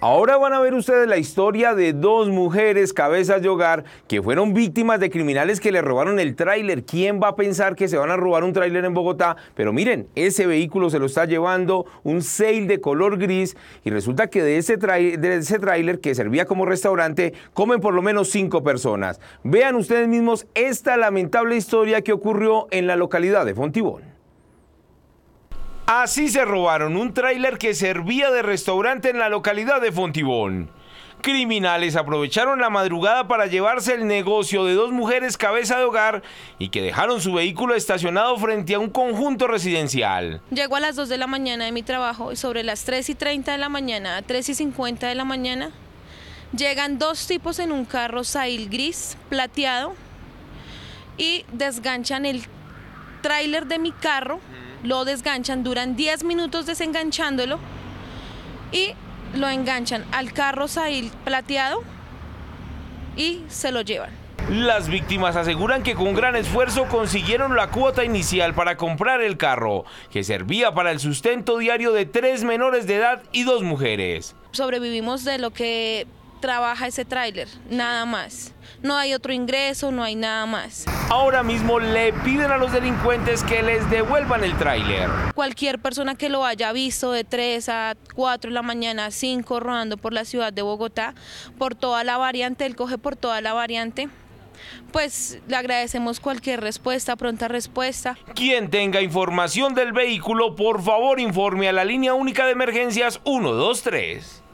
Ahora van a ver ustedes la historia de dos mujeres cabezas de hogar que fueron víctimas de criminales que le robaron el tráiler. ¿Quién va a pensar que se van a robar un tráiler en Bogotá? Pero miren, ese vehículo se lo está llevando un sail de color gris y resulta que de ese, de ese tráiler que servía como restaurante comen por lo menos cinco personas. Vean ustedes mismos esta lamentable historia que ocurrió en la localidad de Fontibón. Así se robaron un tráiler que servía de restaurante en la localidad de Fontibón. Criminales aprovecharon la madrugada para llevarse el negocio de dos mujeres cabeza de hogar y que dejaron su vehículo estacionado frente a un conjunto residencial. Llego a las 2 de la mañana de mi trabajo y sobre las 3 y 30 de la mañana a 3 y 50 de la mañana llegan dos tipos en un carro Sail gris plateado y desganchan el tráiler de mi carro lo desganchan, duran 10 minutos desenganchándolo y lo enganchan al carro Sail plateado y se lo llevan. Las víctimas aseguran que con gran esfuerzo consiguieron la cuota inicial para comprar el carro, que servía para el sustento diario de tres menores de edad y dos mujeres. Sobrevivimos de lo que trabaja ese tráiler, nada más. No hay otro ingreso, no hay nada más. Ahora mismo le piden a los delincuentes que les devuelvan el tráiler. Cualquier persona que lo haya visto de 3 a 4 de la mañana, 5 rodando por la ciudad de Bogotá, por toda la variante, él coge por toda la variante, pues le agradecemos cualquier respuesta, pronta respuesta. Quien tenga información del vehículo, por favor informe a la línea única de emergencias 123.